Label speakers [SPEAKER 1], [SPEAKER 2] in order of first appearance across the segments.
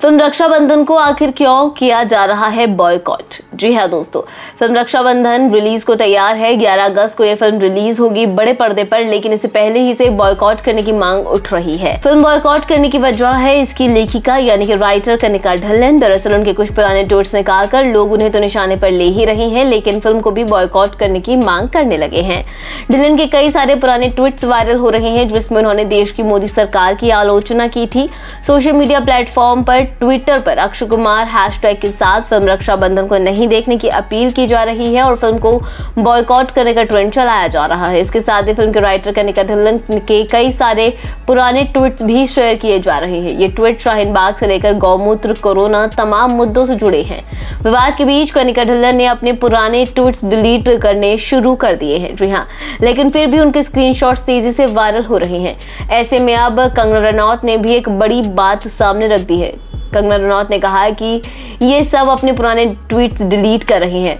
[SPEAKER 1] Film Rakshabandhan को आखिर क्यों किया जा रहा है बॉयकॉट जी हाँ दोस्तों, फ़िल्म रक्षाबंधन रिलीज़ को तैयार है। 11 अगस्त को यह फ़िल्म रिलीज़ होगी बड़े पर्दे पर, लेकिन इससे पहले ही से बॉयकॉट करने की मांग उठ रही है। फ़िल्म बॉयकॉट करने की वजह है इसकी लेखिका, यानी कि राइटर कनिका ढल्लन। दरअसल उनके कुछ पुराने ट्वीट्स निकालकर लोग उन्हें तो निशाने पर ले ही रहे हैं, लेकिन फ़िल्म को भी बॉयकॉट करने की मांग करने लगे हैं। ढिल्लन के कई सारे पुराने ट्वीट वायरल हो रहे हैं, जिसमें उन्होंने देश की मोदी सरकार की आलोचना की थी। सोशल मीडिया प्लेटफॉर्म पर ट्विटर पर अक्षय कुमार हैशटैग के साथ फ़िल्म रक्षाबंधन को नहीं देखने की अपील की जा रही है और फ़िल्म को बॉयकॉट करने का ट्रेंड चलाया जा रहा है। इसके साथ ही फ़िल्म के राइटर कनिका ढिल्लन के कई सारे पुराने ट्वीट्स भी शेयर किए जा रहे हैं। ये ट्वीट शाहीन बाग से लेकर गौमूत्र, कोरोना तमाम मुद्दों से जुड़े हैं। विवाद के बीच कनिका ढिल्लन ने अपने पुराने ट्वीट्स डिलीट करने शुरू कर दिए हैं। जी हाँ लेकिन फिर भी उनके स्क्रीनशॉट्स तेज़ी से वायरल हो रहे हैं। ऐसे में अब कंगना रनौत ने भी एक बड़ी बात सामने रख दी है। कंगना रनौत ने कहा कि ये सब अपने पुराने ट्वीट्स डिलीट कर रहे हैं।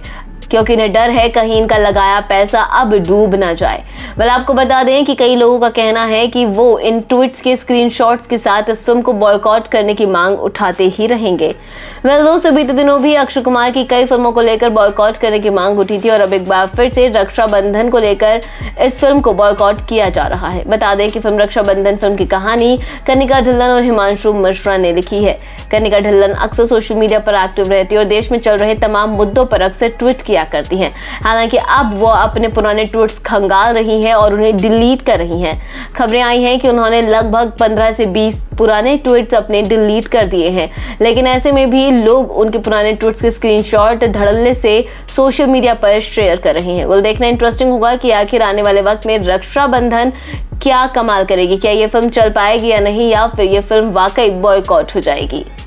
[SPEAKER 1] क्योंकि इन्हें डर है कहीं इनका लगाया पैसा अब डूब ना जाए। वेल आपको बता दें कि कई लोगों का कहना है कि वो इन ट्वीट्स के स्क्रीनशॉट्स के साथ इस फ़िल्म को बॉयकॉट करने की मांग उठाते ही रहेंगे। वेल दोस्तों, बीते दिनों भी अक्षय कुमार की कई फ़िल्मों को लेकर बॉयकॉट करने की मांग उठी थी और अब एक बार फिर से रक्षाबंधन को लेकर इस फ़िल्म को बॉयकॉट किया जा रहा है। बता दें कि फ़िल्म रक्षाबंधन फ़िल्म की कहानी कनिका ढिल्लन और हिमांशु मिश्रा ने लिखी है। कनिका ढिल्लन अक्सर सोशल मीडिया पर एक्टिव रहती है और देश में चल रहे तमाम मुद्दों पर अक्सर ट्वीट किया करती हैं। हालाँकि अब वो अपने पुराने ट्वीट्स खंगाल रही हैं और उन्हें डिलीट कर रही हैं। खबरें आई हैं कि उन्होंने लगभग 15 से 20 पुराने ट्वीट्स अपने डिलीट कर दिए हैं। लेकिन ऐसे में भी लोग उनके पुराने ट्वीट्स के स्क्रीनशॉट धड़ल्ले से सोशल मीडिया पर शेयर कर रहे हैं। वो देखना इंटरेस्टिंग होगा कि आखिर आने वाले वक्त में रक्षाबंधन क्या कमाल करेगी? क्या ये फ़िल्म चल पाएगी या नहीं? या फिर ये फ़िल्म वाकई बॉयकॉट हो जाएगी?